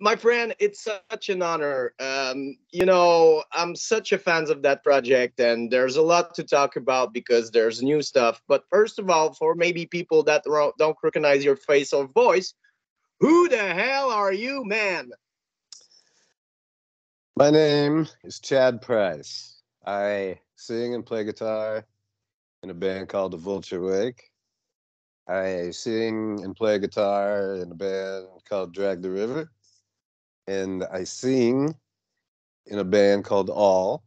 my friend, it's such an honor. Um, you know, I'm such a fan of that project, and there's a lot to talk about because there's new stuff. But first of all, for maybe people that don't recognize your face or voice, who the hell are you, man? My name is Chad Price. I sing and play guitar in a band called The Vulture Wake. I sing and play guitar in a band called Drag the River and I sing in a band called All,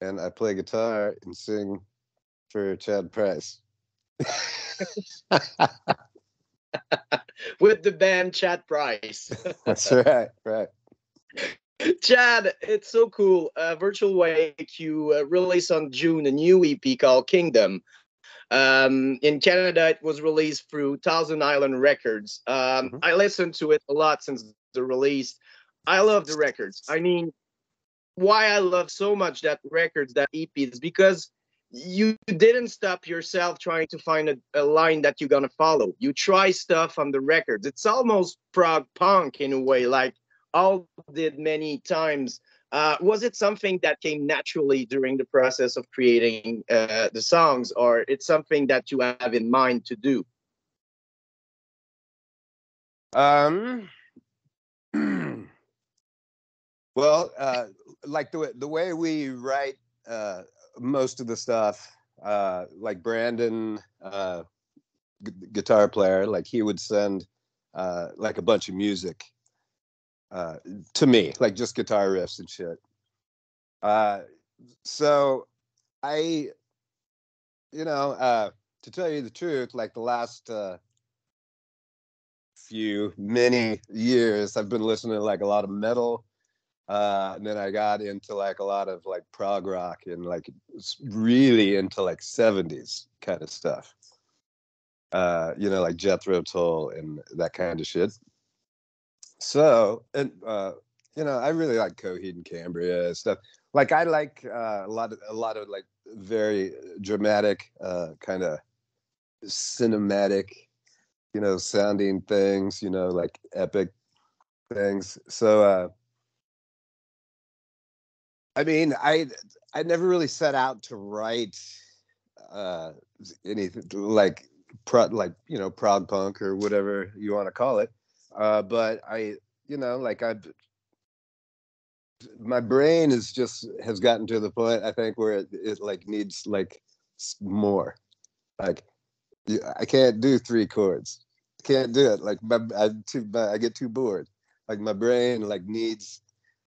and I play guitar and sing for Chad Price. With the band Chad Price. That's right, right. Chad, it's so cool. Uh, Vulture Wake, you uh, released on June a new EP called Kingdom. Um, in Canada, it was released through Thousand Island Records. Um, mm-hmm. I listened to it a lot since the release. I love the records. I mean, why I love so much that records, that EP, is because you didn't stop yourself trying to find a, a, line that you're gonna follow. You try stuff on the records. It's almost prog punk in a way, like all did many times. Uh, was it something that came naturally during the process of creating uh, the songs, or it's something that you have in mind to do? Um, well, uh, like the the way we write uh, most of the stuff, uh, like Brandon, uh, g- guitar player, like he would send uh, like a bunch of music uh, to me, like just guitar riffs and shit. Uh, so I, you know, uh, to tell you the truth, like the last uh, few many years i've been listening to like a lot of metal uh, and then i got into like a lot of like prog rock and like really into like 70s kind of stuff. Uh, you know like jethro tull and that kind of shit. So and uh, you know i really like coheed and cambria stuff. Like i like uh, a lot of a lot of like very dramatic uh, kind of cinematic you know, sounding things, you know, like epic things. So, uh, I mean, I I never really set out to write uh, anything like pro, like you know prog punk or whatever you want to call it. Uh, but I, you know, like I, my brain is just has gotten to the point I think where it, it like needs like more. Like I can't do three chords. Can't do it. Like my, I too, I get too bored. Like my brain like needs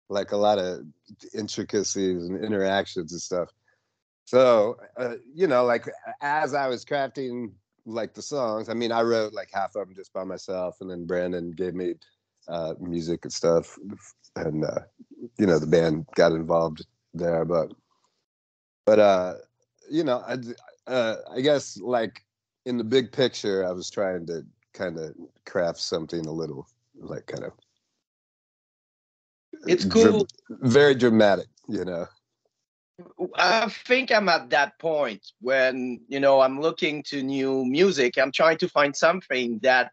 like a lot of intricacies and interactions and stuff. So uh, you know, like as I was crafting like the songs, I mean, I wrote like half of them just by myself, and then Brandon gave me uh, music and stuff, and uh, you know, the band got involved there. But but uh, you know, I uh, I guess like in the big picture, I was trying to kind of craft something a little like kind of it's cool very dramatic you know i think i'm at that point when you know i'm looking to new music i'm trying to find something that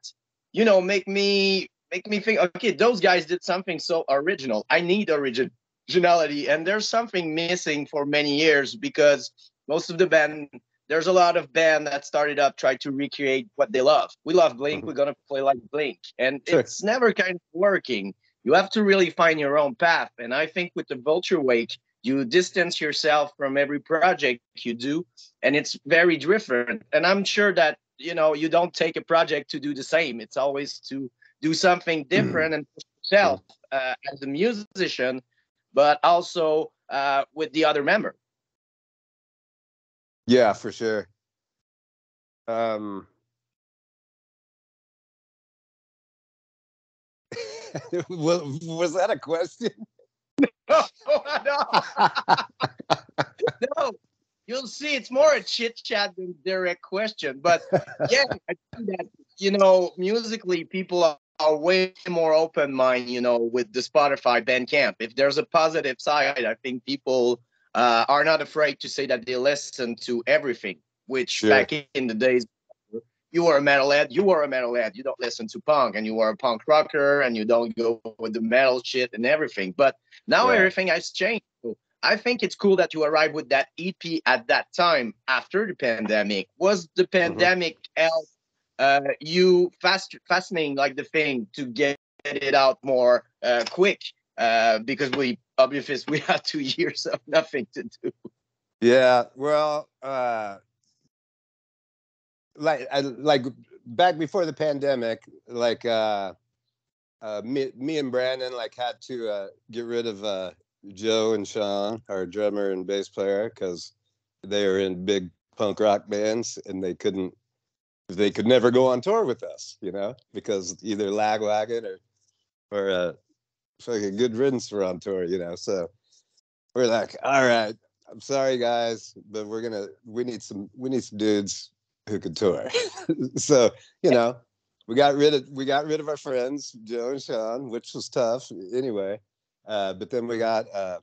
you know make me make me think okay those guys did something so original i need originality and there's something missing for many years because most of the band there's a lot of band that started up try to recreate what they love. We love Blink, mm-hmm. we're gonna play like Blink, and sure. it's never kind of working. You have to really find your own path, and I think with the Vulture Wake, you distance yourself from every project you do, and it's very different. And I'm sure that you know you don't take a project to do the same. It's always to do something mm-hmm. different mm-hmm. and push yourself uh, as a musician, but also uh, with the other member. Yeah, for sure. Um, was, was that a question? No, no. no. You'll see, it's more a chit chat than direct question. But yeah, I think that you know, musically, people are, are way more open mind. You know, with the Spotify Bandcamp. If there's a positive side, I think people uh, are not afraid to say that they listen to everything, which sure. back in the days you are a metalhead, you are a metalhead. You don't listen to punk, and you are a punk rocker, and you don't go with the metal shit and everything. But now Right. everything has changed. I think it's cool that you arrived with that EP at that time after the pandemic. Was the pandemic help uh, you fast fascinating like the thing to get it out more uh, quick? Uh, because we obviously we had two years of nothing to do. Yeah, well, uh, like I, like back before the pandemic, like uh, uh, me, me and Brandon like had to uh, get rid of uh, Joe and Sean, our drummer and bass player, because they were in big punk rock bands and they couldn't, they could never go on tour with us, you know, because either Lagwagon or or uh, fucking Good Riddance were on tour, you know. So we're like, all right, I'm sorry guys, but we're gonna we need some we need some dudes who could tour. so, you know, we got rid of we got rid of our friends, Joe and Sean, which was tough anyway. Uh, but then we got uh,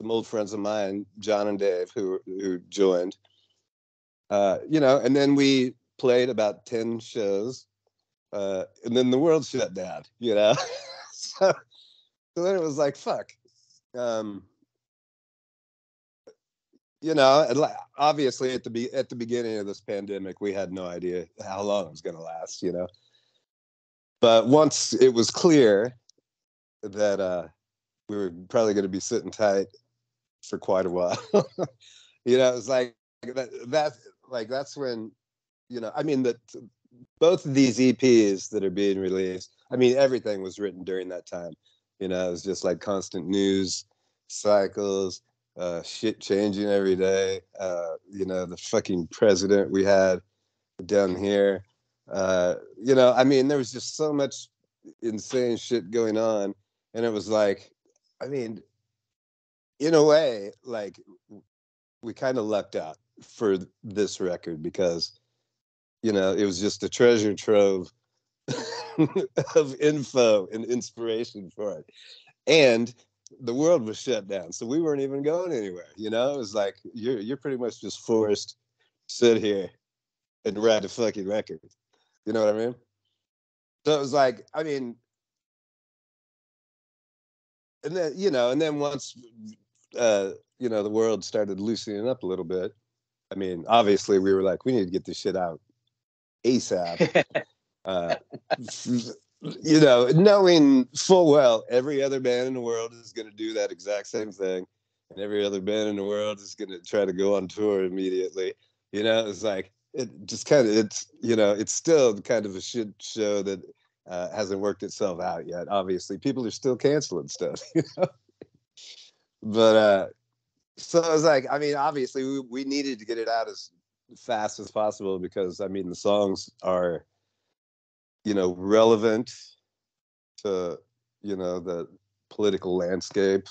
some old friends of mine, John and Dave, who who joined. Uh, you know, and then we played about 10 shows. Uh, and then the world shut down, you know. so, so then it was like, fuck. Um, you know, obviously at the be- at the beginning of this pandemic, we had no idea how long it was going to last. You know, but once it was clear that uh, we were probably going to be sitting tight for quite a while, you know, it was like that. That like that's when, you know, I mean that both of these EPs that are being released. I mean, everything was written during that time. You know, it was just like constant news cycles uh, shit changing every day. Uh, you know, the fucking president we had down here. Uh, you know, I mean, there was just so much insane shit going on. And it was like, I mean, in a way, like we kind of lucked out for this record because, you know, it was just a treasure trove of info and inspiration for it. And the world was shut down, so we weren't even going anywhere. You know, it was like you're you're pretty much just forced to sit here and write a fucking record. You know what I mean? So it was like, I mean, and then you know, and then once uh, you know the world started loosening up a little bit. I mean, obviously we were like, we need to get this shit out ASAP. uh, you know, knowing full well every other band in the world is going to do that exact same thing, and every other band in the world is going to try to go on tour immediately. You know, it's like it just kind of it's you know it's still kind of a shit show that uh, hasn't worked itself out yet. Obviously, people are still canceling stuff. You know, but uh, so I was like, I mean, obviously we, we needed to get it out as fast as possible because I mean the songs are you know relevant to you know the political landscape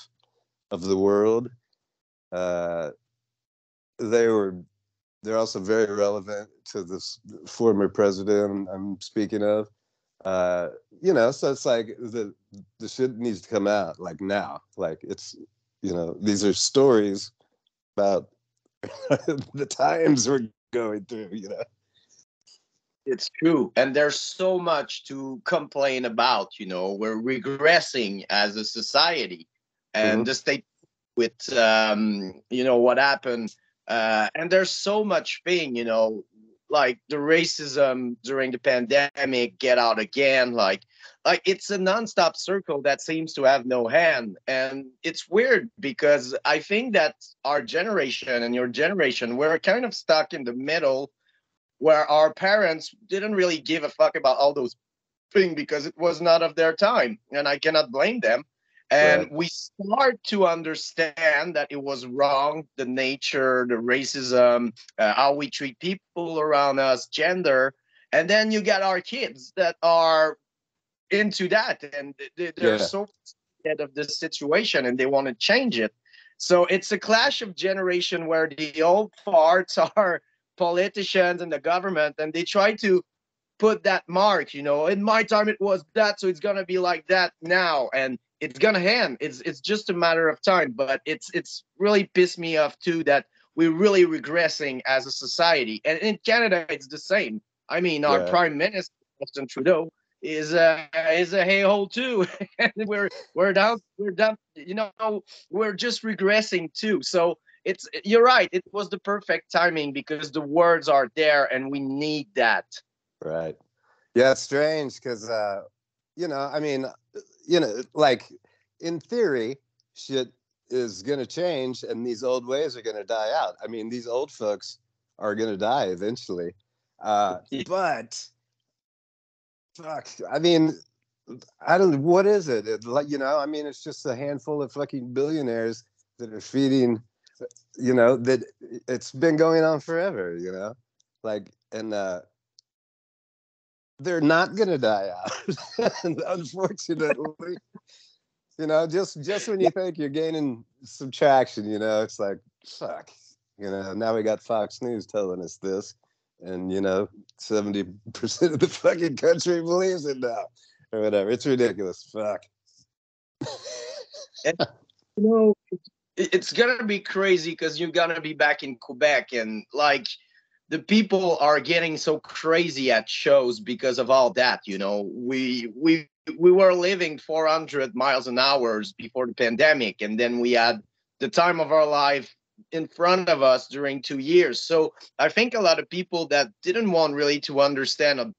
of the world uh they were they're also very relevant to this former president i'm speaking of. Uh you know so it's like the the shit needs to come out like now. Like it's you know these are stories about the times we're going through you know It's true. And there's so much to complain about, you know, we're regressing as a society. And Mhm. the state with um, you know, what happened. Uh, and there's so much thing, you know, like the racism during the pandemic, get out again, like like it's a nonstop circle that seems to have no hand. And it's weird because I think that our generation and your generation, we're kind of stuck in the middle where our parents didn't really give a fuck about all those things because it was not of their time and i cannot blame them and Right. we start to understand that it was wrong the nature the racism uh, how we treat people around us gender and then you got our kids that are into that and they- they're Yeah. so scared of this situation and they want to change it so it's a clash of generation where the old farts are politicians and the government and they try to put that mark you know in my time it was that so it's gonna be like that now and it's gonna end it's it's just a matter of time but it's it's really pissed me off too that we're really regressing as a society and in canada it's the same I mean, our Yeah. prime minister, Justin Trudeau, is a is a hey hole too, and we're we're down we're down. You know, we're just regressing too. So it's you're right. It was the perfect timing because the words are there, and we need that. Right. Yeah, it's strange because, uh, you know, I mean, you know, like in theory, shit is going to change and these old ways are going to die out. I mean, these old folks are going to die eventually. Uh, but, fuck, I mean, I don't, what is it? it? Like, you know, I mean, it's just a handful of fucking billionaires that are feeding, you know, that it's been going on forever, you know? Like, and, uh, they're not gonna die out. Unfortunately, you know, just just when you think you're gaining some traction, you know, it's like fuck. You know, now we got Fox News telling us this, and you know, seventy percent of the fucking country believes it now, or whatever. It's ridiculous. Fuck. you know, it's gonna be crazy because you're gonna be back in Quebec and like the people are getting so crazy at shows because of all that. You know, we we we were living 400 miles an hour before the pandemic, and then we had the time of our life in front of us during two years. So I think a lot of people that didn't want really to understand or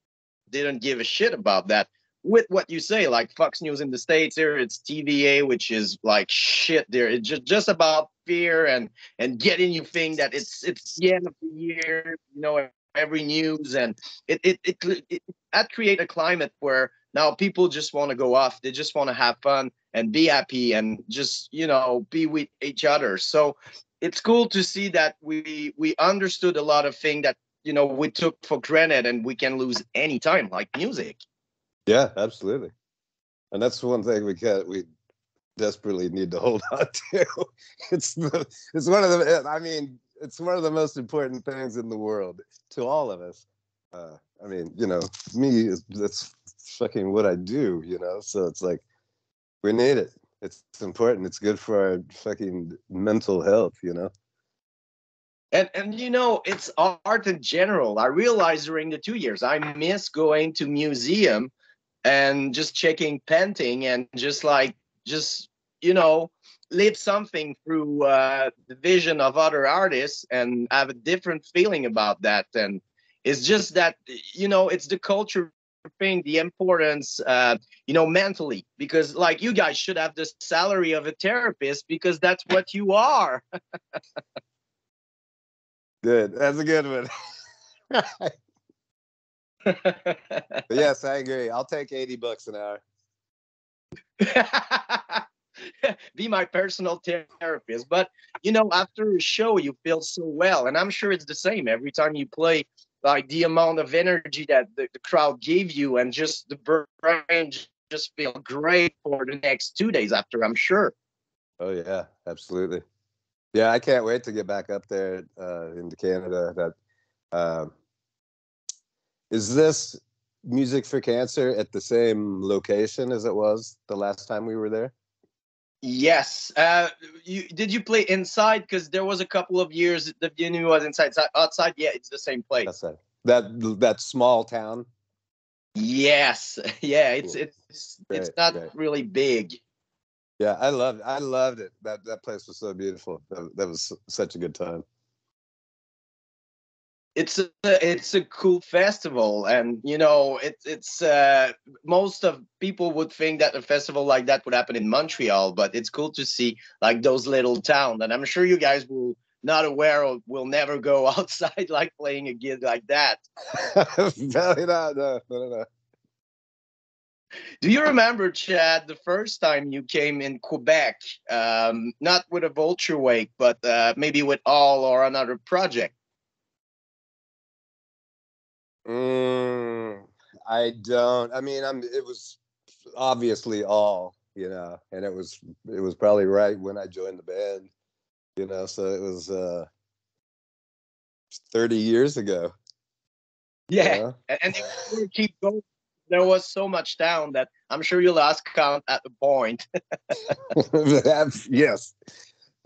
didn't give a shit about that with what you say, like Fox News in the States here, it's TVA, which is like shit there. It's just, just about fear and and getting you think that it's it's the end of the year, you know, every news and it it it, it, it that create a climate where now people just want to go off, they just want to have fun and be happy and just, you know, be with each other. So it's cool to see that we we understood a lot of things that you know we took for granted and we can lose any time, like music. Yeah, absolutely. And that's one thing we can we desperately need to hold on to. It's the, it's one of the I mean, it's one of the most important things in the world to all of us. Uh, I mean, you know, me is that's fucking what I do, you know. So it's like we need it. It's, important. It's good for our fucking mental health, you know. And and you know, it's art in general. I realized during the two years I miss going to museum and just checking painting and just like just you know live something through uh, the vision of other artists and have a different feeling about that. And it's just that you know it's the culture thing, the importance, uh, you know, mentally. Because like you guys should have the salary of a therapist because that's what you are. Good. That's a good one. yes, I agree. I'll take 80 bucks an hour. be my personal therapist. But you know, after a show, you feel so well, and I'm sure it's the same every time you play. Like the amount of energy that the, the crowd gave you, and just the brain just feel great for the next two days after. I'm sure. Oh yeah, absolutely. Yeah, I can't wait to get back up there uh, into Canada. That um, is this music for cancer at the same location as it was the last time we were there. Yes. Uh, you did you play inside? Because there was a couple of years the venue was inside. Outside, yeah, it's the same place. That's it. That that small town. Yes. Yeah. It's Cool. it's it's not great. really big. Yeah, I loved. I loved it. That that place was so beautiful. That, that was such a good time. It's a it's a cool festival and you know it's it's uh most of people would think that a festival like that would happen in montreal but it's cool to see like those little towns and i'm sure you guys will not aware of will never go outside like playing a gig like that no, no, no. do you remember chad the first time you came in quebec um not with a vulture wake but uh maybe with all or another project Mm, I don't. I mean, I'm. It was obviously all, you know, and it was it was probably right when I joined the band, you know. So it was uh, thirty years ago. you yeah know? and, and if keep going there was so much down that i'm sure you lost count at the point yes.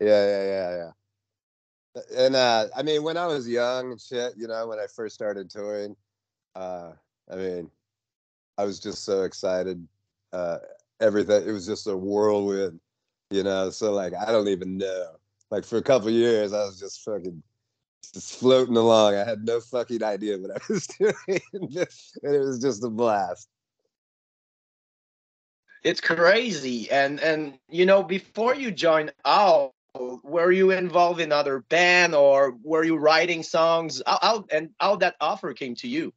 Yeah, yeah, yeah, yeah. And uh, I mean, when I was young and shit, you know, when I first started touring, Uh, I mean, I was just so excited. Uh, everything it was just a whirlwind, you know. So like, I don't even know. Like for a couple years, I was just fucking just floating along. I had no fucking idea what I was doing, and it was just a blast. It's crazy, and and you know, before you joined out, were you involved in other band or were you writing songs? How, how and how that offer came to you?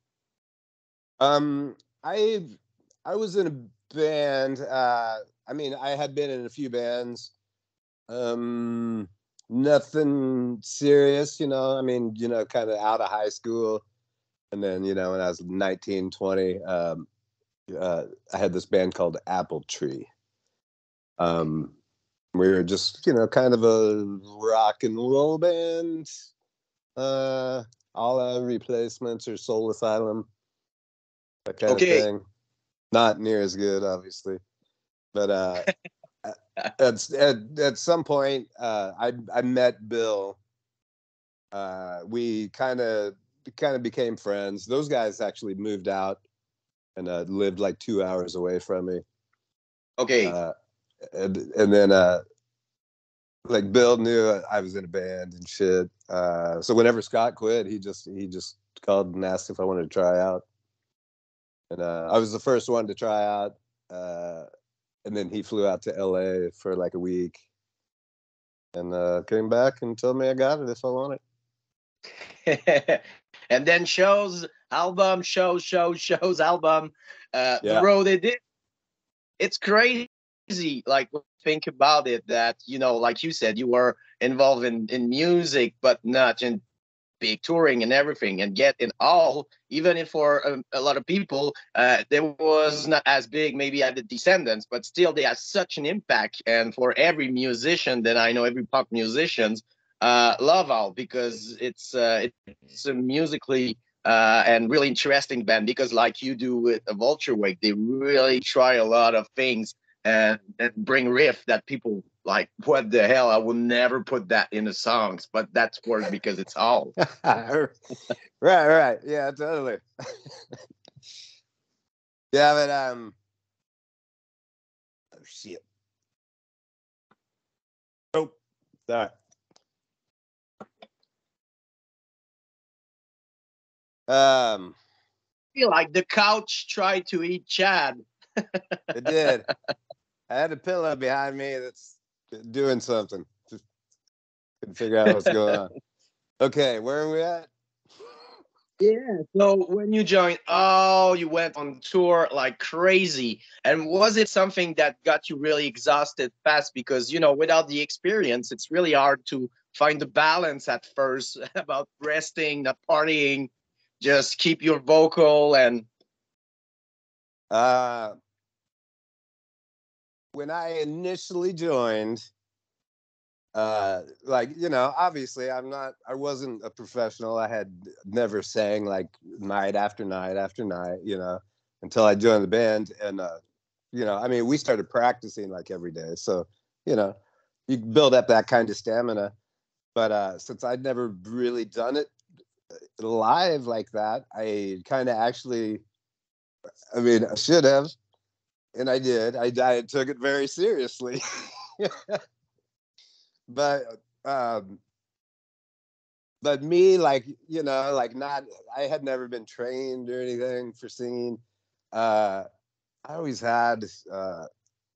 Um, I I was in a band. Uh, I mean, I had been in a few bands. Um, nothing serious, you know. I mean, you know, kind of out of high school, and then you know, when I was 19, 20, um, uh, I had this band called Apple Tree. Um, we were just, you know, kind of a rock and roll band, uh, all our replacements or Soul Asylum, that kind okay. of thing. Not near as good, obviously, but uh, at, at at some point, uh, I I met Bill. Uh, we kind of kind of became friends. Those guys actually moved out and uh, lived like two hours away from me. Okay. Uh, and and then uh, like Bill knew I was in a band and shit. Uh, so whenever Scott quit, he just he just called and asked if I wanted to try out. And uh, I was the first one to try out. Uh, and then he flew out to LA for like a week and uh, came back and told me I got it if I want it. and then shows, album, shows, shows, shows, album. Uh, yeah. The road they did. It's crazy. Like think about it that you know, like you said, you were involved in in music, but not in big touring and everything and get in all even if for a, a lot of people uh, there was not as big maybe at the descendents but still they had such an impact and for every musician that i know every pop musicians uh, love all because it's uh, it's a musically uh, and really interesting band because like you do with a vulture wake they really try a lot of things and, and bring riff that people like what the hell? I will never put that in the songs but that's work because it's all. Right right. Yeah totally. Yeah but um oh shit. Oh sorry. Um. I feel like the couch tried to eat chad. It did. I had a pillow behind me that's doing something. Just couldn't figure out what's going on. Okay, where are we at? Yeah. So when you joined, oh, you went on tour like crazy. And was it something that got you really exhausted fast? Because, you know, without the experience, it's really hard to find the balance at first about resting, not partying, just keep your vocal and. Uh, when I initially joined, uh, like you know, obviously I'm not, I wasn't a professional. I had never sang like night after night after night, you know, until I joined the band. And uh, you know, I mean, we started practicing like every day, so you know, you build up that kind of stamina. But uh, since I'd never really done it uh, live like that, I kind of actually, I mean, I should have and I did. I, I took it very seriously. but um, but me, like you know, like not. I had never been trained or anything for singing. Uh, I always had, uh,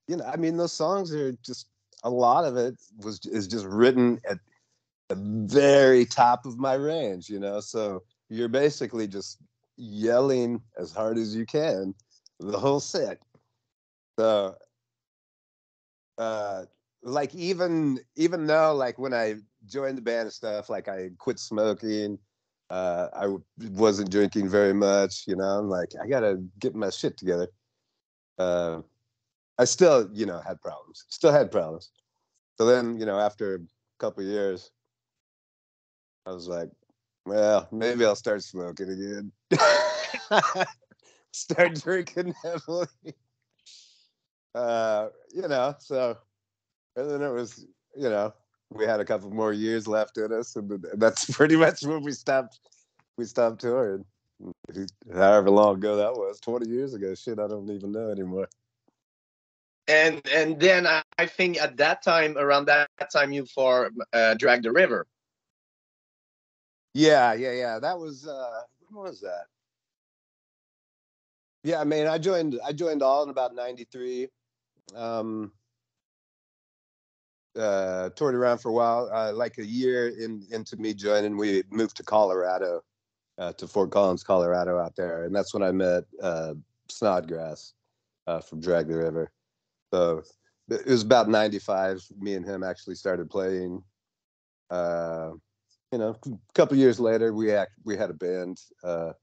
you know, I mean, those songs are just a lot of it was is just written at the very top of my range, you know. So you're basically just yelling as hard as you can the whole set so uh like even even though like when i joined the band and stuff like i quit smoking uh I w- wasn't drinking very much you know i'm like i gotta get my shit together. Uh i still you know had problems still had problems. So then you know after a couple years i was like well maybe i'll start smoking again. Start drinking heavily uh, you know, so and then it was, you know, we had a couple more years left in us, and that's pretty much when we stopped. We stopped touring. however long ago that was 20 years ago shit i don't even know anymore and and then I, I think at that time around that time you for uh, drag the river yeah yeah yeah that was uh when was that yeah i mean i joined i joined all in about 93 um uh toured around for a while uh, like a year in into me joining we moved to colorado uh, to fort collins colorado out there and that's when i met uh snodgrass uh from drag the river. So it was about 95 me and him actually started playing uh you know a couple years later we act we had a band uh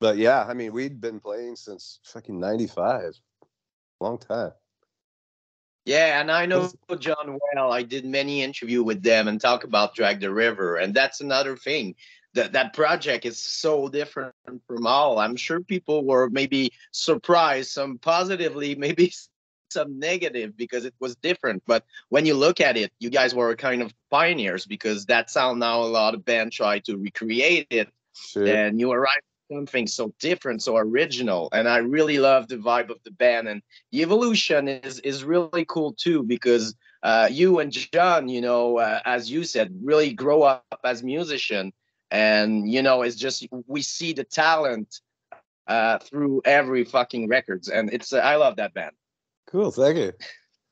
but yeah i mean we'd been playing since fucking 95 long time yeah and i know john well i did many interview with them and talk about drag the river and that's another thing that that project is so different from all i'm sure people were maybe surprised some positively maybe some negative because it was different. But when you look at it, you guys were kind of pioneers because that sound now a lot of bands try to recreate it. Sure. And you arrived something so different, so original. And I really love the vibe of the band. And the evolution is is really cool too because uh, you and John, you know, uh, as you said, really grow up as musician. And you know, it's just we see the talent uh, through every fucking records, and it's uh, I love that band. Cool, thank you.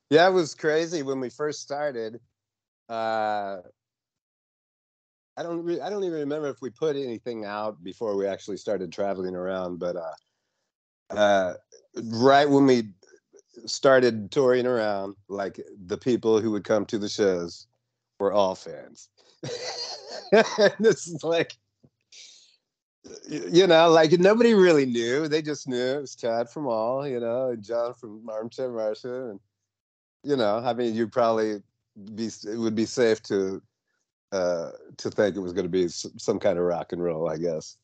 Yeah, it was crazy when we first started. I don't re- I don't even remember if we put anything out before we actually started traveling around, but uh, uh, right when we started touring around, like the people who would come to the shows were all fans. this is like you know, like nobody really knew. They just knew it was Chad from All, you know, and John from Armchair Martian, and you know, I mean, you probably be it would be safe to uh to think it was going to be some kind of rock and roll, I guess.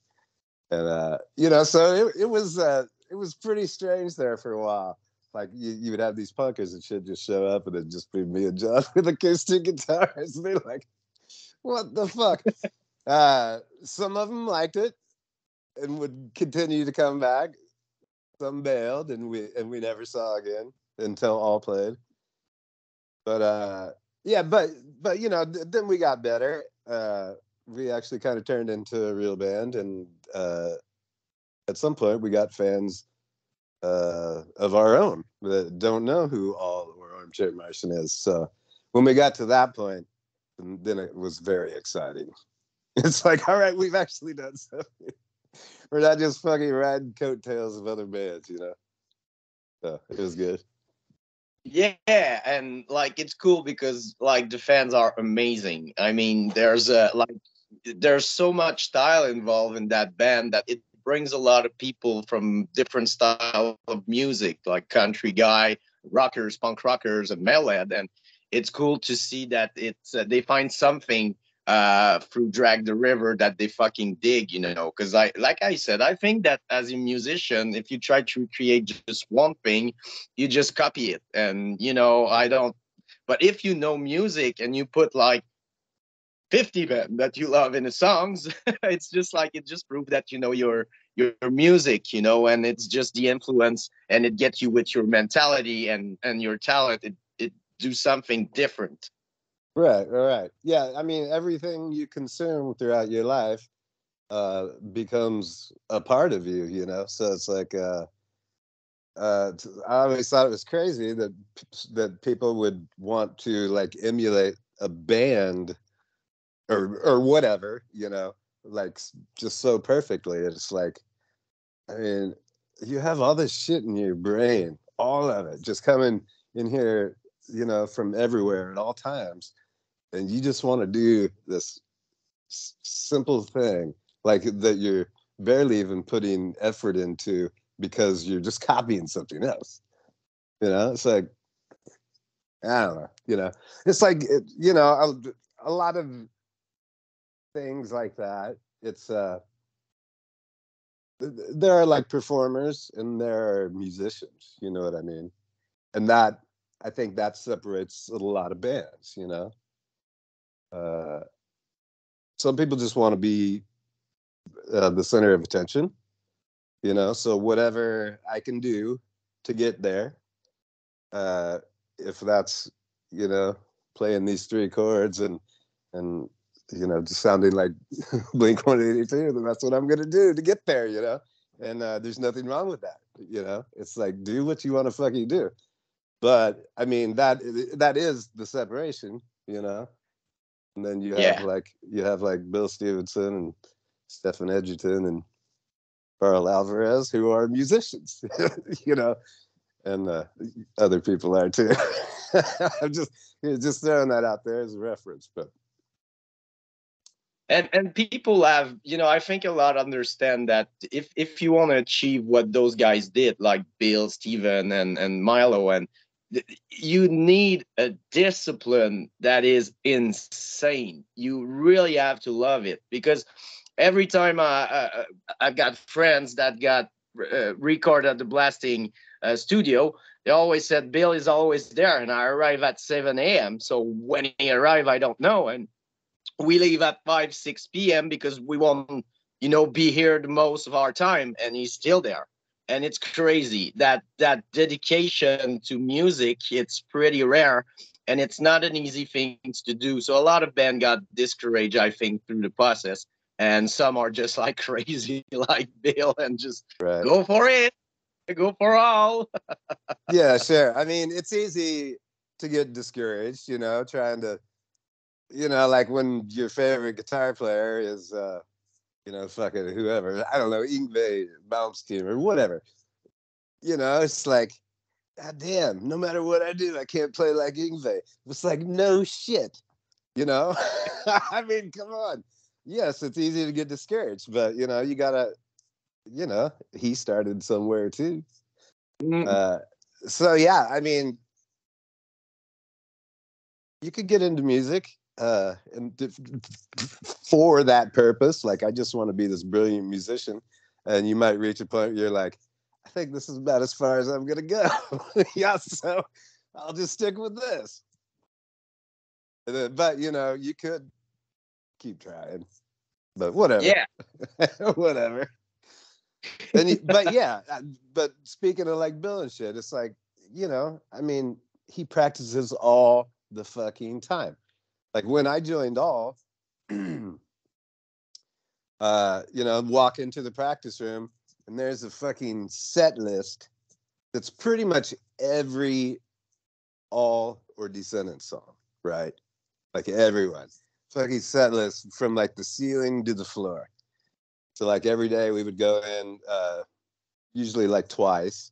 And uh, you know, so it, it was uh it was pretty strange there for a while. Like you, you would have these punkers and shit just show up and it'd just be me and John with acoustic guitars. And they're like, what the fuck? uh some of them liked it and would continue to come back. Some bailed, and we and we never saw again until all played. But uh, yeah, but but you know, th- then we got better. Uh, we actually kind of turned into a real band, and uh, at some point, we got fans uh, of our own that don't know who all or Armchair Martian is. So when we got to that point, then it was very exciting. It's like, all right, we've actually done something. We're not just fucking riding coattails of other bands, you know. So it was good. Yeah, and like it's cool because like the fans are amazing. I mean, there's a like there's so much style involved in that band that it brings a lot of people from different style of music, like country guy, rockers, punk rockers, and metalhead, and it's cool to see that it's uh, they find something uh through drag the river that they fucking dig you know because i like i said i think that as a musician if you try to create just one thing you just copy it. And you know i don't but if you know music and you put like 50 men that you love in the songs it's just like it just proves that you know your your music you know and it's just the influence and it gets you with your mentality and and your talent. It, it do something different Right, right. Yeah, I mean, everything you consume throughout your life uh, becomes a part of you, you know? So it's like, uh, uh, I always thought it was crazy that that people would want to like emulate a band or or whatever, you know, like just so perfectly. It's like, I mean, you have all this shit in your brain, all of it, just coming in here, you know, from everywhere at all times and you just want to do this s- simple thing like that you're barely even putting effort into because you're just copying something else you know? It's like i don't know you know? It's like it, you know a, a lot of things like that it's uh there are like performers and there are musicians you know what i mean? And that i think that separates a lot of bands you know uh, some people just want to be uh, the center of attention. You know, so whatever I can do to get there, uh, if that's you know playing these three chords and and you know just sounding like Blink One Eighty Two, then that's what I'm gonna do to get there. You know, and uh, there's nothing wrong with that. You know, it's like do what you want to fucking do. But I mean that that is the separation. You know, and then you have Yeah. like you have like Bill Stevenson and Stephen Egerton and Karl Alvarez who are musicians, you know, and uh, other people are too. I'm just just throwing that out there as a reference, but and and people have you know i think a lot understand that if if you want to achieve what those guys did like bill steven and and milo and you need a discipline that is insane. You really have to love it because every time i, I i've got friends that got uh, recorded at the blasting uh, studio they always said bill is always there and i arrive at 7 a.m so when he arrive i don't know and we leave at 5 6 p.m because we want you know be here the most of our time and he's still there and it's crazy that that dedication to music it's pretty rare and it's not an easy thing to do so a lot of band got discouraged i think through the process and some are just like crazy like bill and just right. go for it go for all yeah, sure. I mean, it's easy to get discouraged, you know, trying to, you know, like when your favorite guitar player is, uh, you know, fucking whoever, I don't know, Yngwie Malmsteen or whatever. You know, it's like, God damn, no matter what I do, I can't play like Yngwie. It's like, no shit, you know? I mean, come on. Yes, it's easy to get discouraged, but, you know, you gotta, you know, he started somewhere too. Mm, Uh, so yeah, I mean, you could get into music uh, and for that purpose. Like, I just want to be this brilliant musician, and you might reach a point where you're like, I think this is about as far as I'm gonna go. yeah, so I'll just stick with this. Then- but you know, you could keep trying, but whatever. yeah whatever. And he, but yeah, uh, but speaking of like Bill and shit, it's like you know, I mean, he practices all the fucking time. Like when I joined All, uh, you know, walk into the practice room and there's a fucking set list that's pretty much every all or Descendents song, right? Like everyone. Fucking set list from like the ceiling to the floor. So like every day we would go in, uh, usually like twice,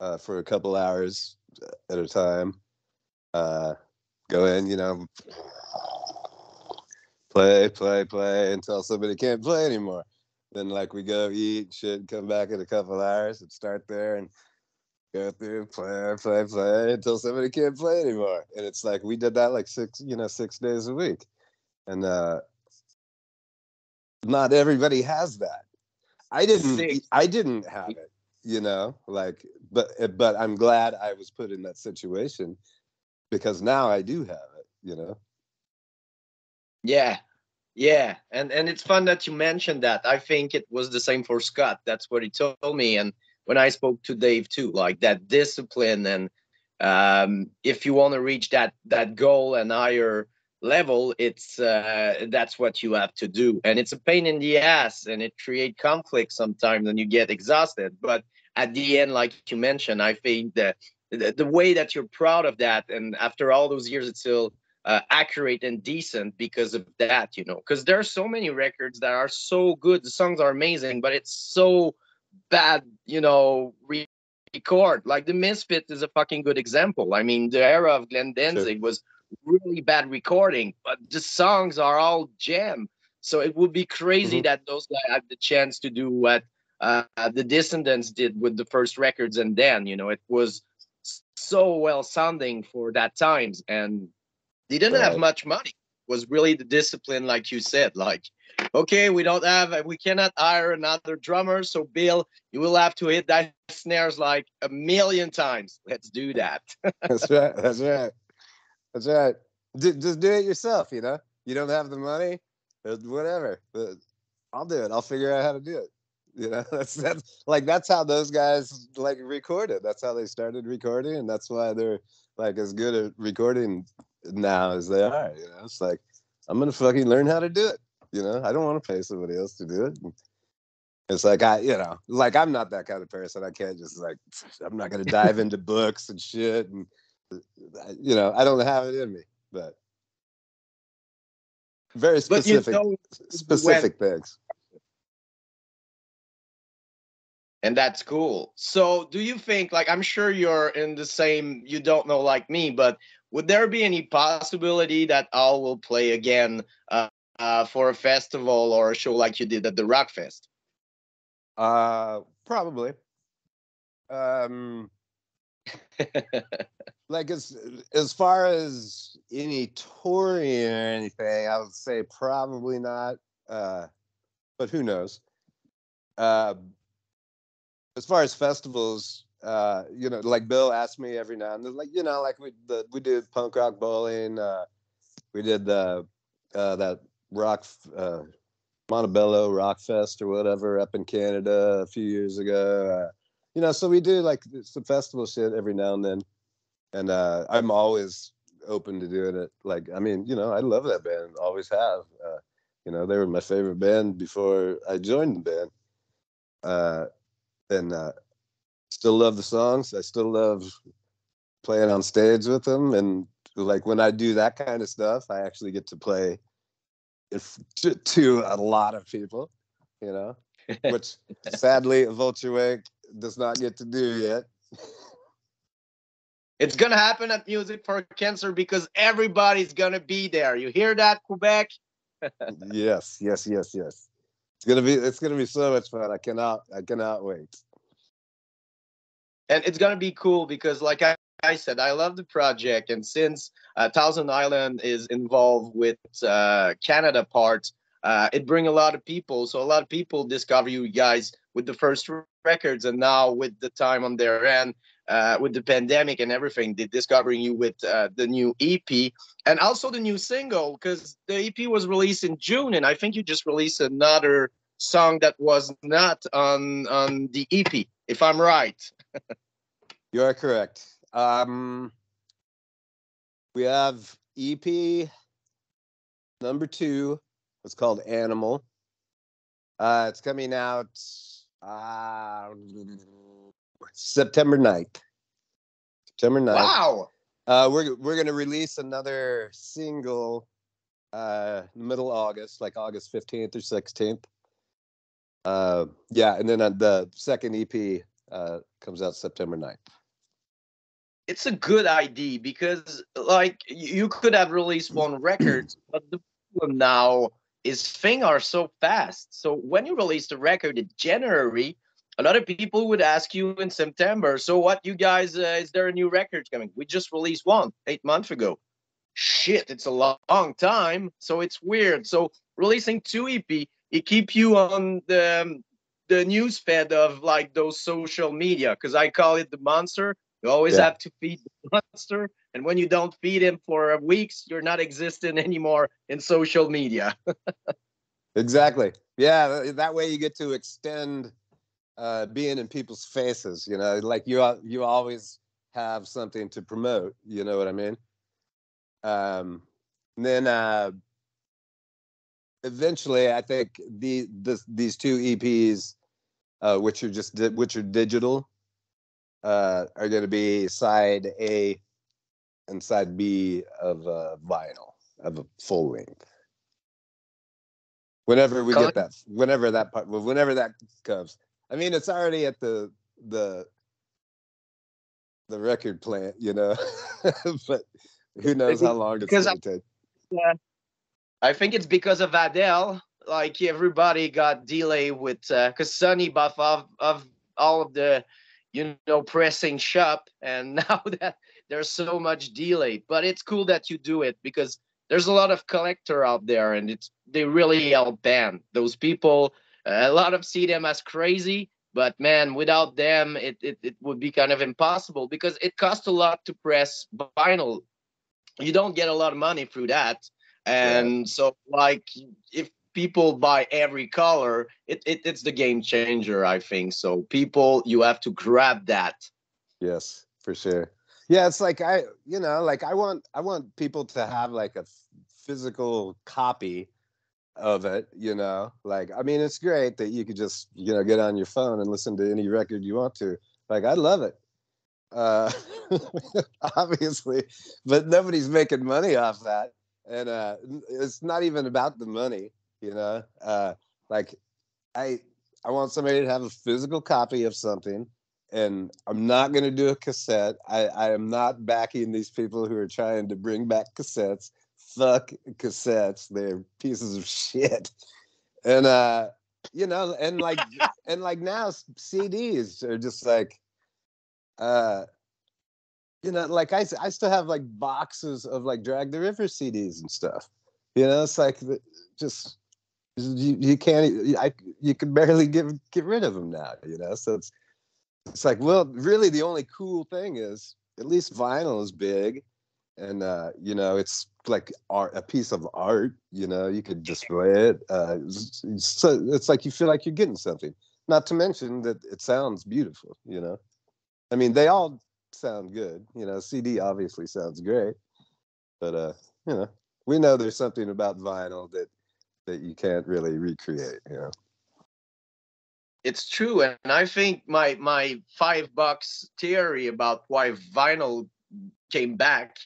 uh, for a couple hours at a time. Uh, go in, you know, play, play, play until somebody can't play anymore. Then like we go eat, shit, come back in a couple hours and start there and go through, play, play, play until somebody can't play anymore. And it's like we did that like six, you know, six days a week. And uh not everybody has that. I didn't Six. I didn't have it, you know, like but but I'm glad I was put in that situation because now I do have it, you know. Yeah, yeah, and and it's fun that you mentioned that. I think it was the same for Scott. That's what he told me, and when I spoke to Dave too, like that discipline and um, if you want to reach that that goal and higher level, it's uh, that's what you have to do, and it's a pain in the ass, and it create conflict sometimes, and you get exhausted. But at the end, like you mentioned, I think that the, the way that you're proud of that, and after all those years, it's still uh, accurate and decent because of that, you know. Because there are so many records that are so good, the songs are amazing, but it's so bad, you know, re- record. Like the Misfit is a fucking good example. I mean, the era of Glenn Danzig was really bad recording, but the songs are all jam. So it would be crazy Mhm. that those guys had the chance to do what uh, the Descendents did with the first records, and then you know it was so well sounding for that times, and they didn't have much money. It was really the discipline, like you said, like okay, we don't have, we cannot hire another drummer, so Bill, you will have to hit that snares like a million times. Let's do that. That's right. That's right. That's right. Just do it yourself, you know. You don't have the money, uh, whatever. I'll do it. I'll figure out how to do it. You know, that's that's like that's how those guys like recorded. That's how they started recording, and that's why they're like as good at recording now as they are. You know, it's like I'm gonna fucking learn how to do it. You know, I don't want to pay somebody else to do it. It's like I, you know, like I'm not that kind of person. I can't just like I'm not gonna dive into books and shit, and uh, you know, I don't have it in me. But very specific, but you know, specific when, things. And that's cool. So, do you think, like, I'm sure you're in the same, you don't know like me, but would there be any possibility that All will play again uh, uh, for a festival or a show like you did at the Rockfest? Uh, probably. Um, like as as far as any touring or anything, I would say probably not. Uh, but who knows? Uh, as far as festivals, uh, you know, like Bill asked me every now and then, like you know, like we the, we did punk rock bowling, uh, we did the uh, that rock uh, Montebello Rock Fest or whatever up in Canada a few years ago. Uh, you know, so we do like some festival shit every now and then, and uh, I'm always open to doing it. Like, I mean, you know, I love that band, always have. Uh, you know, they were my favorite band before I joined the band, uh, and uh, still love the songs. I still love playing on stage with them, and like when I do that kind of stuff, I actually get to play if, to, to a lot of people, you know, which sadly Vulture Wake does not get to do yet. It's gonna happen at Music for Cancer because everybody's gonna be there. You hear that, Quebec? yes, yes, yes, yes. It's gonna be it's gonna be so much fun. I cannot I cannot wait. And it's gonna be cool because like I, I said, I love the project, and since uh, Thousand Island is involved with uh, Canada part, uh, it bring a lot of people. So a lot of people discover you guys with the first records, and now with the time on their end, uh, with the pandemic and everything, they discovering you with uh, the new EP and also the new single because the EP was released in June, and I think you just released another song that was not on on the EP, if I'm right. You are correct. Um, we have EP number two. It's called Animal. Uh, it's coming out uh, September 9th. September 9th. Wow. Uh, we're we're gonna release another single uh middle August, like August 15th or 16th. Uh yeah, and then uh, the second EP uh comes out September 9th it's a good idea because like you could have released one record but the problem now is things are so fast. So when you release the record in january a lot of people would ask you in september so what you guys uh, is there a new record coming? We just released one eight months ago. Shit it's a long, long time so it's weird. So releasing two ep it keep you on the um, the news fed of like those social media because i call it the monster you always yeah. have to feed the monster. And when you don't feed him for weeks, you're not existing anymore in social media. exactly. Yeah. That way you get to extend uh, being in people's faces, you know, like you, are you always have something to promote. You know what I mean? Um, then, uh, eventually I think the, these two EPs, uh, which are just, which are digital, uh, are going to be side A and side B of uh, vinyl of a full length. Whenever we get that, whenever that part, whenever that comes. I mean, it's already at the the the record plant, you know, but who knows how long it's going to take. Yeah, I think it's because of Adele. Like everybody got delay with because uh, Sonny buff of of all of the you know, pressing shop. And now that there's so much delay, but it's cool that you do it because there's a lot of collector out there and it's they really help band those people. A lot of see them as crazy, but man, without them, it, it, it would be kind of impossible because it costs a lot to press vinyl. You don't get a lot of money through that. And so, like, if people buy every color, it, it it's the game changer, I think. So people, you have to grab that. Yes, for sure. Yeah, it's like I, you know, like I want I want people to have like a physical copy of it, you know. Like I mean, it's great that you could just, you know, get on your phone and listen to any record you want to. Like I love it. Uh obviously, but nobody's making money off that. And uh it's not even about the money, you know. Uh like I I want somebody to have a physical copy of something and I'm not going to do a cassette. I, I am not backing these people who are trying to bring back cassettes. Fuck cassettes. They're pieces of shit. And uh, you know, and like and like now CDs are just like uh you know, like I I still have like boxes of like Drag the River CDs and stuff. You know, it's like just you, you can't I you can barely get get rid of them now, you know. So it's it's like, well, really, the only cool thing is at least vinyl is big, and uh, you know, it's like art, a piece of art. You know, you could display it. Uh, so it's like you feel like you're getting something. Not to mention that it sounds beautiful. You know, I mean, they all sound good. You know, CD obviously sounds great, but uh, you know, we know there's something about vinyl that that you can't really recreate. You know it's true and i think my my five bucks theory about why vinyl came back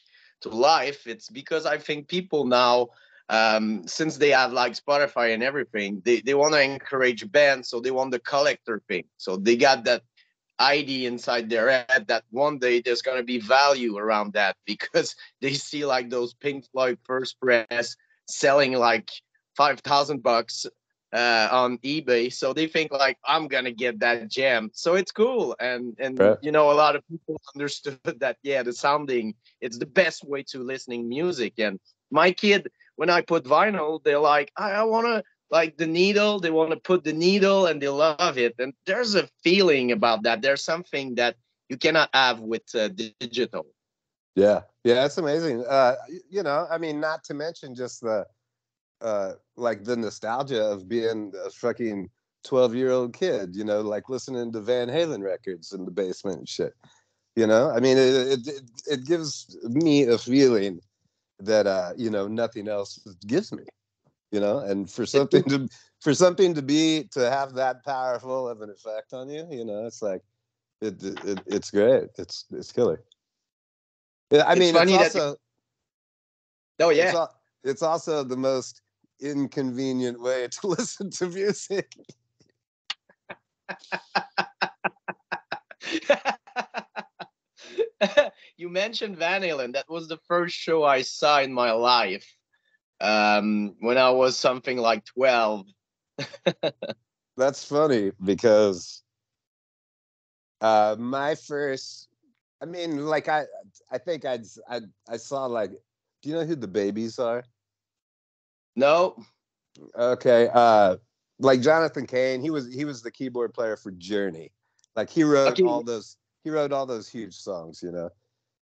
to life it's because i think people now um, since they have like spotify and everything they, they want to encourage bands so they want the collector thing so they got that idea inside their head that one day there's going to be value around that because they see like those pink floyd first press selling like 5000 bucks uh, on eBay. So they think like I'm gonna get that gem. So it's cool, and and right. you know a lot of people understood that yeah, the sounding it's the best way to listening music. And my kid, when I put vinyl, they're like I, I wanna like the needle. They want to put the needle, and they love it. And there's a feeling about that. There's something that you cannot have with uh, digital. Yeah, yeah, that's amazing. Uh, you know, I mean, not to mention just the uh, like the nostalgia of being a fucking 12 year old kid, you know, like listening to Van Halen records in the basement and shit. You know, I mean, it, it, it gives me a feeling that, uh, you know, nothing else gives me, you know, and for something to, for something to be, to have that powerful of an effect on you, you know, it's like, it, it it's great. It's, it's killer. Yeah. I it's mean, funny oh, it's also, that, oh yeah. It's, it's also the most inconvenient way to listen to music. you mentioned Van Halen. That was the first show I saw in my life um, when I was something like 12. That's funny because uh, my first, I mean, like I, I think I'd, I, I saw like, do you know who the Babys are? No. Okay. Uh, like Jonathan Cain, he was he was the keyboard player for Journey. Like he wrote okay. all those he wrote all those huge songs, you know.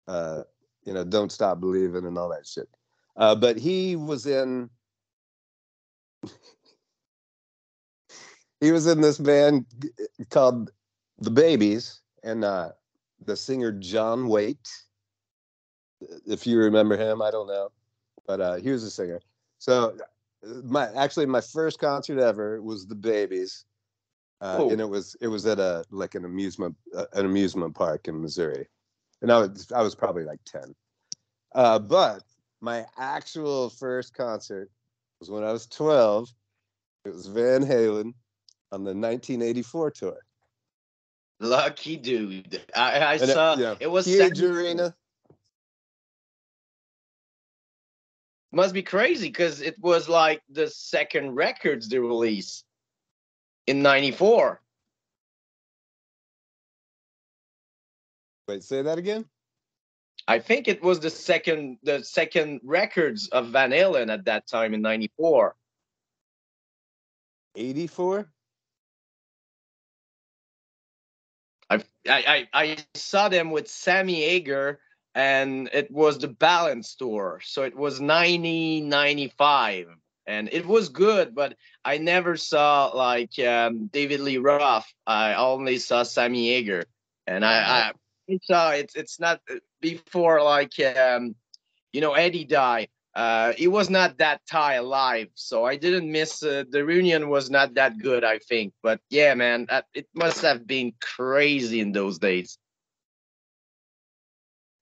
Uh, you know, Don't Stop Believing and all that shit. Uh, but he was in he was in this band called The Babys, and uh, the singer John Waite. If you remember him, I don't know, but uh, he was a singer. So my actually my first concert ever was the Babys. uh, oh. and it was it was at a like an amusement uh, an amusement park in Missouri, and I was I was probably like ten. Uh, but my actual first concert was when I was twelve. It was Van Halen on the 1984 tour. Lucky dude! I, I uh, saw it, yeah, it was huge arena. must be crazy because it was like the second records they released in 94 wait say that again i think it was the second the second records of van halen at that time in 94 84 I, I i saw them with sammy hagar and it was the balance tour so it was 90 95 and it was good, but I never saw like um, David Lee Roth. I only saw Sammy Hagar, and I, I saw it's it's not uh, before like um, you know Eddie died. Uh, it was not that tie alive, so I didn't miss. Uh, the reunion was not that good, I think. But yeah, man, that, it must have been crazy in those days.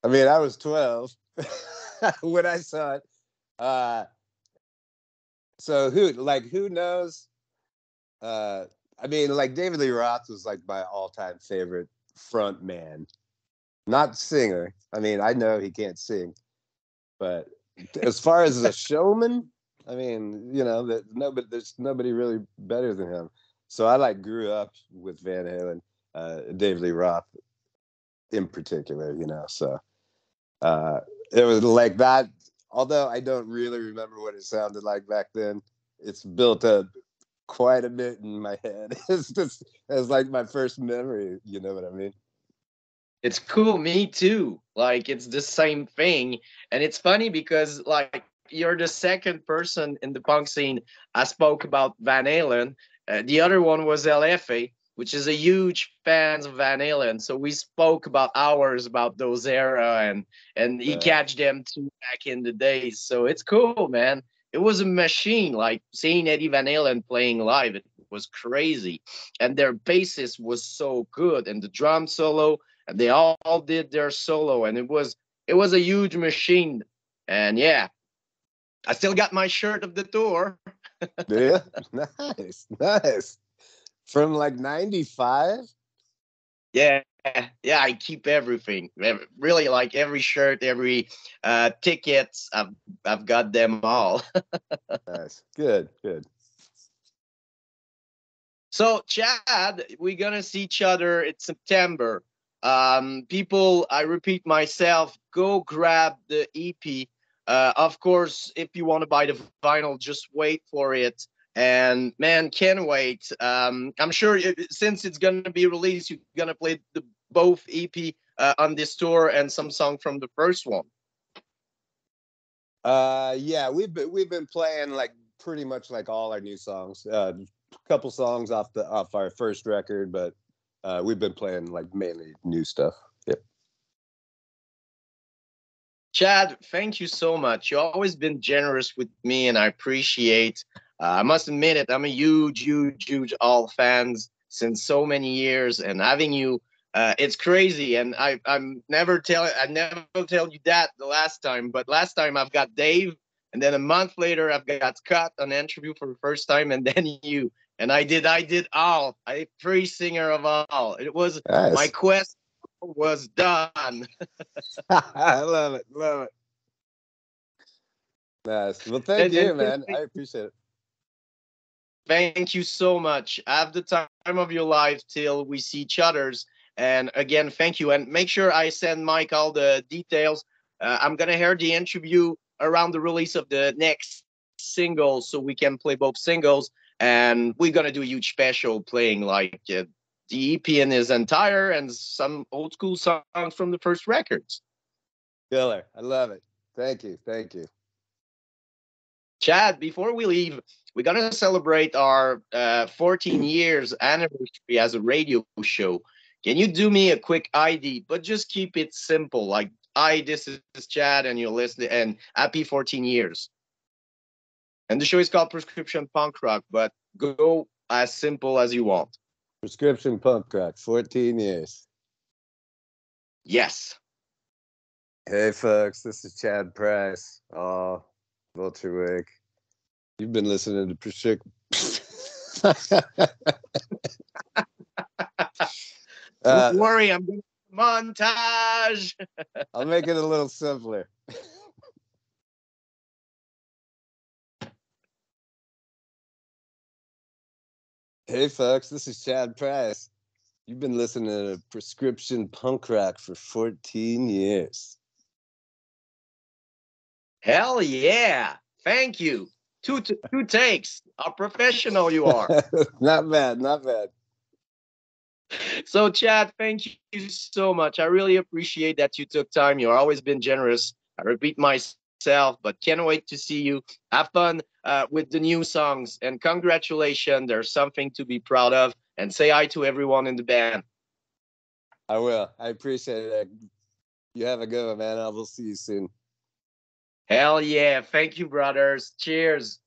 I mean, I was twelve when I saw it. Uh, so who like who knows? Uh, I mean, like David Lee Roth was like my all-time favorite front man, not singer. I mean, I know he can't sing, but as far as a showman, I mean, you know, that nobody there's nobody really better than him. So I like grew up with Van Halen, uh, David Lee Roth in particular, you know. So uh, it was like that although I don't really remember what it sounded like back then, it's built up quite a bit in my head. it's just it's like my first memory. You know what I mean? It's cool. Me too. Like it's the same thing, and it's funny because like you're the second person in the punk scene I spoke about Van Halen. Uh, the other one was LFA, which is a huge fans of Van Halen. So we spoke about hours about those era and and he yeah. catch them too back in the days. So it's cool, man. It was a machine. Like seeing Eddie Van Halen playing live, it was crazy. And their bassist was so good, and the drum solo, and they all, did their solo, and it was it was a huge machine. And yeah, I still got my shirt of the tour. yeah, nice, nice. From like 95 yeah yeah i keep everything. Really like every shirt every uh tickets i've i've got them all. Nice good good. So chad we're gonna see each other in september um people i repeat myself go grab the ep uh, of course if you want to buy the vinyl just wait for it and man, can't wait. Um, I'm sure it, since it's gonna be released, you're gonna play the both EP uh, on this tour and some song from the first one. Uh, yeah, we've been we've been playing like pretty much like all our new songs. Uh, a couple songs off the off our first record, but uh, we've been playing like mainly new stuff. Yep. Chad, thank you so much. You've always been generous with me, and I appreciate uh, I must admit it, I'm a huge, huge, huge all fans since so many years, and having you, uh, it's crazy. And I, I'm never tell, I never tell you that the last time, but last time I've got Dave, and then a month later I've got Scott on interview for the first time, and then you, and I did, I did all, I free singer of all. It was nice. my quest was done. I love it, love it. Nice. Well, thank and, you, and, man. I appreciate it. Thank you so much. Have the time of your life till we see each others. And again, thank you. And make sure I send Mike all the details. Uh, I'm gonna hear the interview around the release of the next single, so we can play both singles. And we're gonna do a huge special playing like uh, the EP in its entire and some old school songs from the first records. Killer, I love it. Thank you, thank you. Chad, before we leave, we're gonna celebrate our uh, 14 years anniversary as a radio show. Can you do me a quick ID, but just keep it simple, like I, this is Chad, and you're listening, and happy 14 years. And the show is called Prescription Punk Rock, but go as simple as you want. Prescription Punk Rock, 14 years. Yes. Hey, folks, this is Chad Price. Oh, Vulture Wake. You've been listening to Prescription. uh, Don't worry, I'm doing montage. I'll make it a little simpler. hey, folks, this is Chad Price. You've been listening to Prescription Punk Rock for 14 years. Hell yeah. Thank you. Two, two takes. How professional you are. not bad. Not bad. So, Chad, thank you so much. I really appreciate that you took time. You've always been generous. I repeat myself, but can't wait to see you. Have fun uh, with the new songs. And congratulations, there's something to be proud of. And say hi to everyone in the band. I will. I appreciate it. You have a good one, man. I will see you soon. Hell yeah. Thank you, brothers. Cheers.